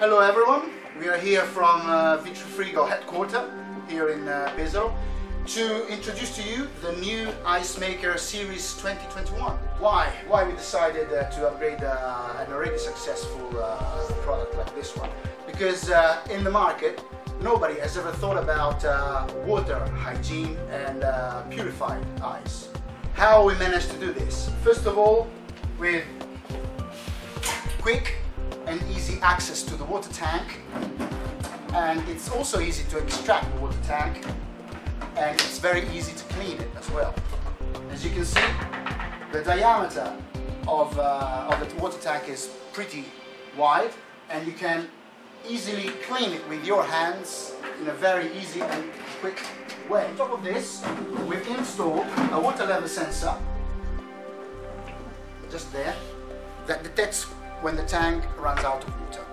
Hello everyone, we are here from uh, Vitrifrigo headquarters here in uh, Pesaro to introduce to you the new Ice Maker Series 2021. Why? Why we decided uh, to upgrade uh, an already successful uh, product like this one? Because uh, in the market nobody has ever thought about uh, water hygiene and purified ice. How we managed to do this? First of all, with quick and easy access to the water tank and it's also easy to extract the water tank and it's very easy to clean it as well. As you can see the diameter of, uh, of the water tank is pretty wide and you can easily clean it with your hands in a very easy and quick way. On top of this we've installed a water level sensor just there that detects when the tank runs out of water.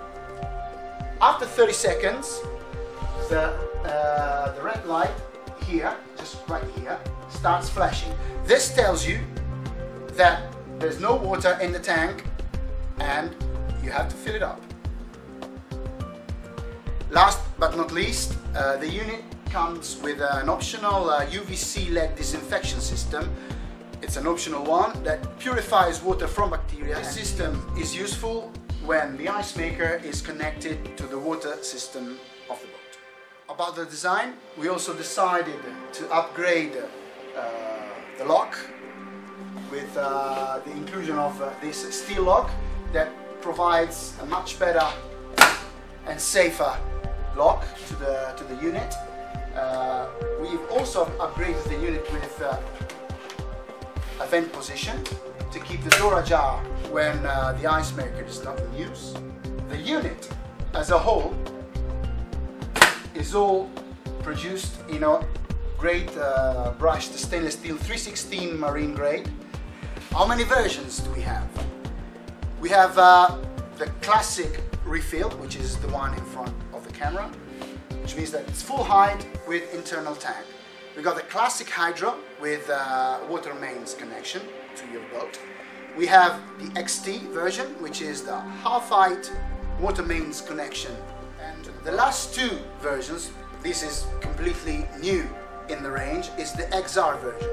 After 30 seconds, the, uh, the red light here, just right here, starts flashing. This tells you that there's no water in the tank and you have to fill it up. Last but not least, uh, the unit comes with an optional uh, UVC LED disinfection system it's an optional one that purifies water from bacteria. The system is useful when the ice maker is connected to the water system of the boat. About the design, we also decided to upgrade uh, the lock with uh, the inclusion of uh, this steel lock that provides a much better and safer lock to the, to the unit. Uh, we've also upgraded the unit with uh, a vent position to keep the door ajar when uh, the ice maker is not in use. The unit as a whole is all produced in a great uh, brushed stainless steel 316 marine grade. How many versions do we have? We have uh, the classic refill, which is the one in front of the camera, which means that it's full height with internal tank. We got the classic hydro with uh, water mains connection to your boat. We have the XT version, which is the half height water mains connection. And the last two versions, this is completely new in the range, is the XR version.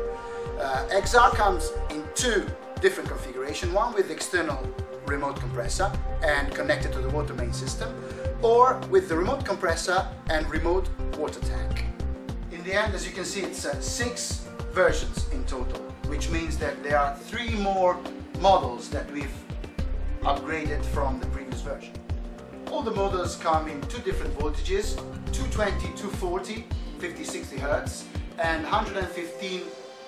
Uh, XR comes in two different configurations, one with external remote compressor and connected to the water main system, or with the remote compressor and remote water tank in the end, as you can see, it's uh, six versions in total, which means that there are three more models that we've upgraded from the previous version. All the models come in two different voltages, 220, 240, 50, 60 Hertz, and 115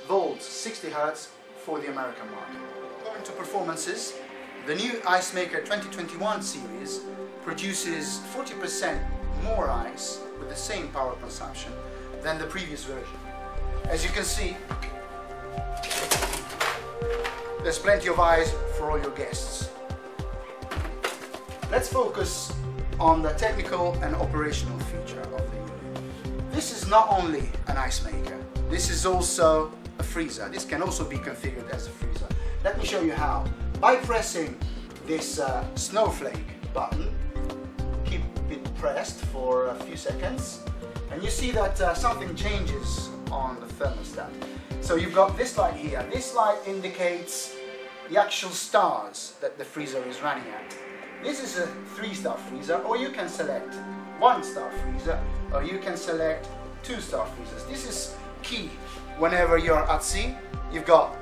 volts, 60 Hertz for the American market. Going to performances, the new Ice Maker 2021 series produces 40% more ice with the same power consumption than the previous version. As you can see, there's plenty of ice for all your guests. Let's focus on the technical and operational feature of the unit. This is not only an ice maker, this is also a freezer. This can also be configured as a freezer. Let me show you how. By pressing this uh, snowflake button, keep it pressed for a few seconds, and you see that uh, something changes on the thermostat. So you've got this light here. This light indicates the actual stars that the freezer is running at. This is a three-star freezer, or you can select one-star freezer, or you can select two-star freezers. This is key whenever you're at sea. You've got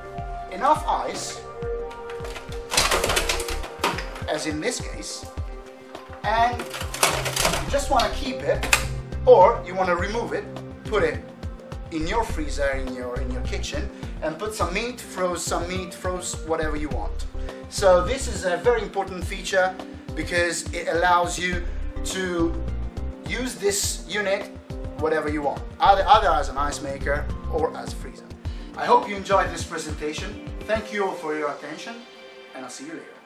enough ice, as in this case, and you just want to keep it or you want to remove it, put it in your freezer, in your, in your kitchen, and put some meat, froze some meat, froze whatever you want. So this is a very important feature because it allows you to use this unit whatever you want, either, either as an ice maker or as a freezer. I hope you enjoyed this presentation. Thank you all for your attention and I'll see you later.